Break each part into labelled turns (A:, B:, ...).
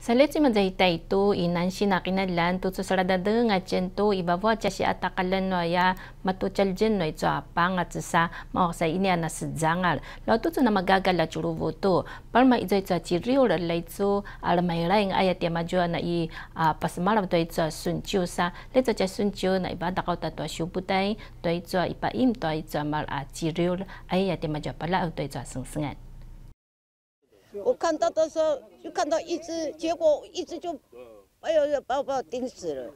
A: Sa leti man zai tai tu inan si na kinalan tu sa sarada nga chen tu ibabwa cha si atakalan no ya matu chaljen no ito apang at sa mo sa ini na sedzangal lo tu tu na magagala churuvo tu par ma ito ito chirio la lai tu al mai laing ayat ya maju na i pasmaram to ito sunchiu sa leto cha sunchiu na ibada ka ta to shuputai to ito ipa im to ito mal a chirio ayat ya maju pala to ito sengsengan
B: 我看到的时候，就看到一只，结果一只就，哎呦，把我把我盯死了，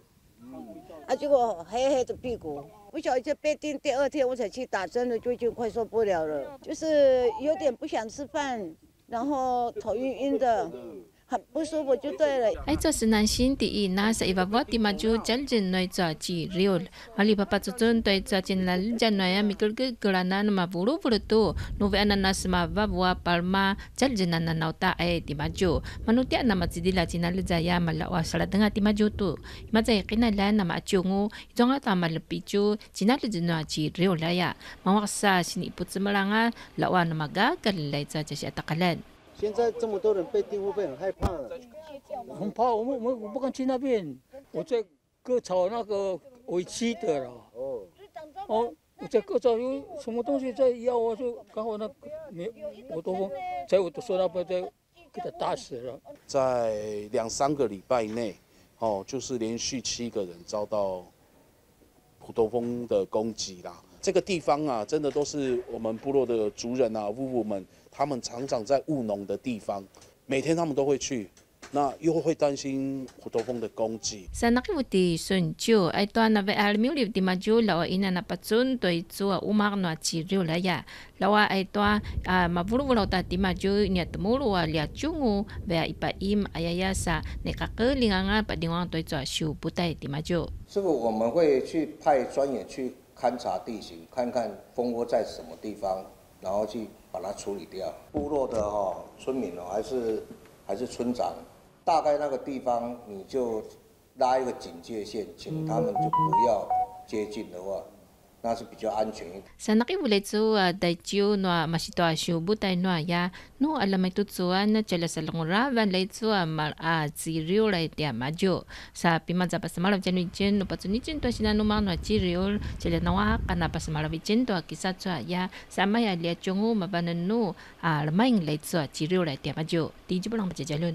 B: 啊，结果黑黑的屁股，不小心被叮，第二天我才去打针的，就已经快受不了了，就是有点不想吃饭，然后头晕晕的。不舒服就对了。
A: Ay to sinansin ti ina sa ibaba ti maju jal jin noi cha chi riol. Mali papa tutun to cha chin lal jan noya mikul ke gelana ma buru buru tu no ve ananas ma babwa palma jal jin na nauta ay ti maju. Manutia na matidila chinal jaya mala wa sala denga ti maju tu. Ma jay kinala na ma chungu jonga ta mal pichu chinal jin no chi riol la ya. Mawaksa sini iput semelanga lawa na maga kalai cha cha takalan.
C: 现在这么多人被订，会不会很害怕了？
D: 很怕，我们我们我不敢去那边。我在割草那个尾期的了。哦。哦，我在割草有什么东西在咬我，就刚好那没我都在我都说那边在给他打死了。
E: 在两三个礼拜内，哦，就是连续七个人遭到普通蜂的攻击啦。这个地方啊，真的都是我们部落的族人啊、巫婆们，他们常常在务农的地方，每天他们都会去。那又会担心虎头蜂的攻击。
A: 在那个屋底睡，哎，端那位阿里米的嘛，就老阿姨奶奶把准对做乌马诺鸡肉来呀。老阿哎端啊，嘛乌鲁老大的嘛，就捏的木鲁啊，捏住我，为一百一嘛，哎呀呀，那个格林啊啊，把另外对做修不带的嘛就。
F: 师傅，我们会去派专员去勘察地形，看看蜂窝在什么地方，然后去把它处理掉。部落的哈村民哦，还是还是村长，大概那个地方你就拉一个警戒线，请他们就不要接近的话。那是比较安全一点。
A: 撒那伊不来做啊，代缴喏，马西托阿修布代呀，侬阿拉麦都做啊，那杰拉塞隆个啦，不来做啊，马阿切尔来点麻椒。撒比马扎巴斯马拉维真，路帕真真托西那侬马阿切尔油，杰拉那瓦那巴斯马拉维真托阿基萨呀，撒马呀列阿中欧侬啊，拉马来做阿切尔来点麻椒，听住布朗麦杰争论。